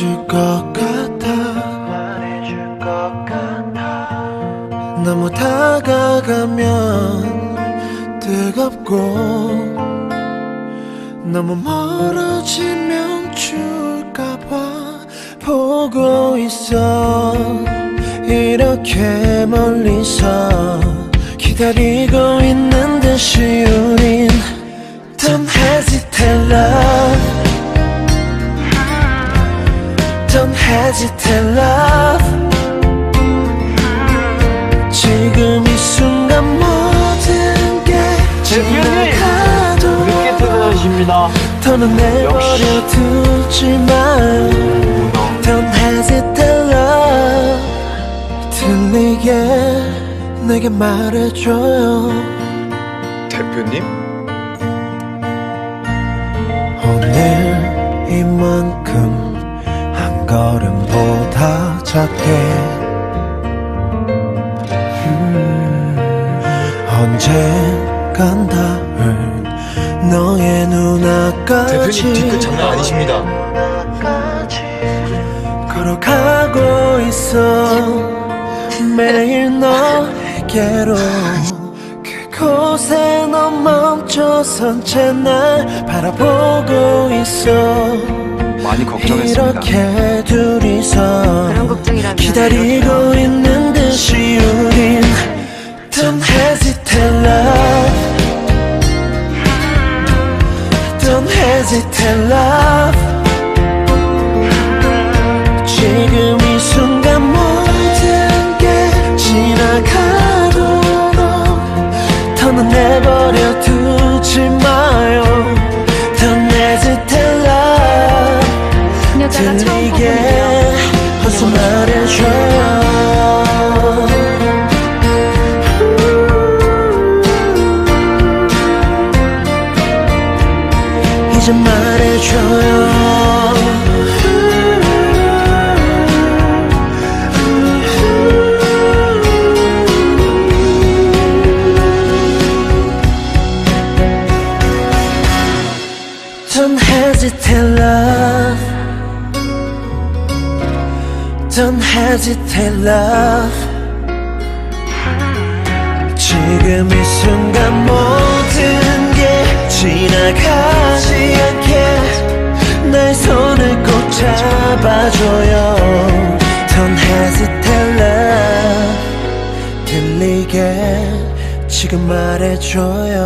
말해줄 것 같아. 말해줄 것 같아. 너무 다가가면 뜨겁고 너무 멀어지면 줄까봐 보고 있어. 이렇게 멀리서 기다리고 있는 듯이 우린 Don't hesitate love. Hesitate love 지금 이 순간 모든 게 지나가도 늦게 퇴근하십니다. 더는 내버려 두지 마 Don't hesitate love 들리게 내게 말해줘요 대표님? 오늘 이만큼 한 걸음보다 작게. 음, 언젠간 닿을 너의 눈앞까지. 대표님 뒤끝 장난 아니십니다. 걸어가고 있어. 매일 너에게로. 그곳에 너 멈춰선 채 날 바라보고 있어 많이 걱정했습니다. 그런 걱정이라면 기다리고 있는 듯이 우린 Don't hesitate love. Don't hesitate love. 지금 이 순간 모든 게 지나가도 더는 내버려 두지 마요 들리게 보면 어서 말해줘요 이제 말해줘요. Don't hesitate love Don't hesitate love 지금 이 순간 모든 게 지나가지 않게 날 손을 꼭 잡아줘요 Don't hesitate love 들리게 지금 말해줘요